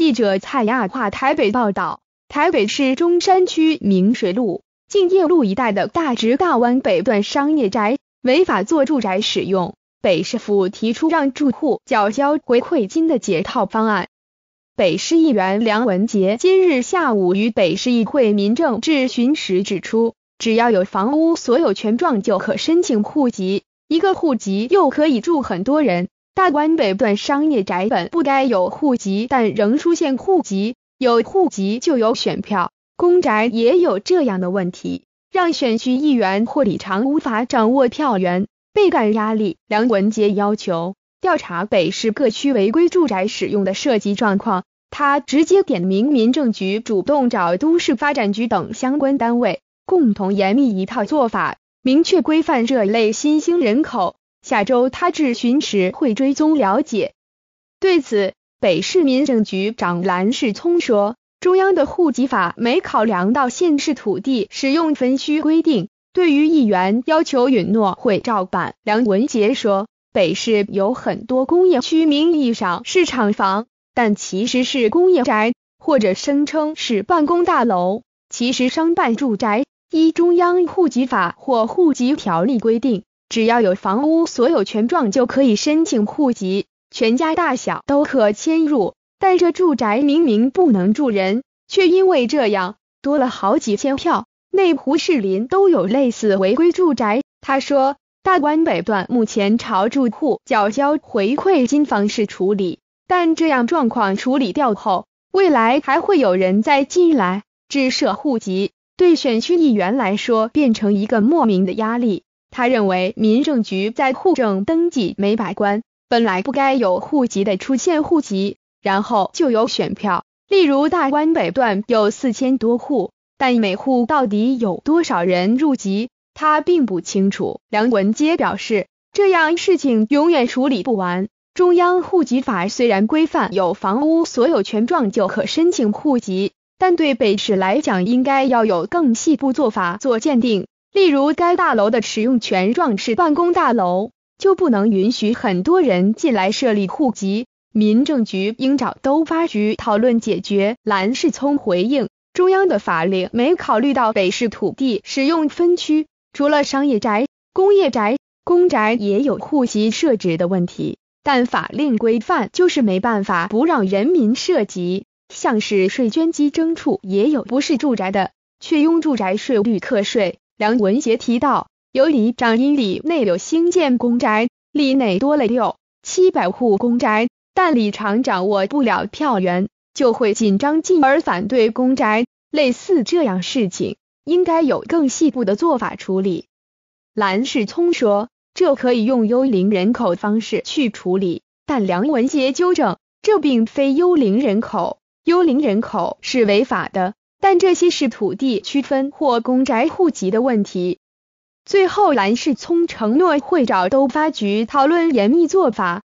记者蔡亚华台北报道，台北市中山区明水路、敬业路一带的大直大湾北段商业宅违法做住宅使用，北市府提出让住户缴交回馈金的解套方案。北市议员梁文杰今日下午于北市议会民政质询时指出，只要有房屋所有权状就可申请户籍，一个户籍又可以住很多人。大关北段商业宅本不该有户籍，但仍出现户籍，有户籍就有选票。公宅也有这样的问题，让选区议员或里长无法掌握票源，倍感压力。梁文杰要求调查北市各区违规住宅使用的涉及状况。他直接点名民政局主动找都市发展局等相关单位，共同严密一套做法，明确规范这类新兴人口。下周他质询时会追踪了解。对此，北市民政局长蓝世聪说，中央的户籍法没考量到县市土地使用分区规定，对于议员要求允诺会照办。梁文杰说，北市有很多工业区，名义上是厂房。但其实是工业宅，或者声称是办公大楼，其实商办住宅。依中央户籍法或户籍条例规定，只要有房屋所有权状就可以申请户籍，全家大小都可迁入。但这住宅明明不能住人，却因为这样多了好几千票。内湖士林都有类似违规住宅。他说，大关北段目前朝住户缴交回馈金方式处理。但这样状况处理掉后，未来还会有人再进来置设户籍，对选区议员来说变成一个莫名的压力。他认为民政局在户政登记没把关，本来不该有户籍的出现户籍，然后就有选票。例如大湾北段有四千多户，但每户到底有多少人入籍，他并不清楚。梁文杰表示，这样事情永远处理不完。中央户籍法虽然规范有房屋所有权状就可申请户籍，但对北市来讲，应该要有更细部做法做鉴定。例如，该大楼的使用权状是办公大楼，就不能允许很多人进来设立户籍。民政局应找都发局讨论解决。蓝世聪回应，中央的法令没考虑到北市土地使用分区，除了商业宅、工业宅、公宅也有户籍设置的问题。但法令规范就是没办法不让人民涉及，像是税捐稽征处也有不是住宅的，却用住宅税率课税。梁文杰提到，由里长因里内有兴建公宅，里内多了六七百户公宅，但里长掌握不了票源，就会紧张进而反对公宅。类似这样事情，应该有更细部的做法处理。蓝世聪说。这可以用幽灵人口方式去处理，但梁文杰纠正，这并非幽灵人口，幽灵人口是违法的，但这些是土地区分或公宅户籍的问题。最后，蓝世聪承诺会找都发局讨论严密做法。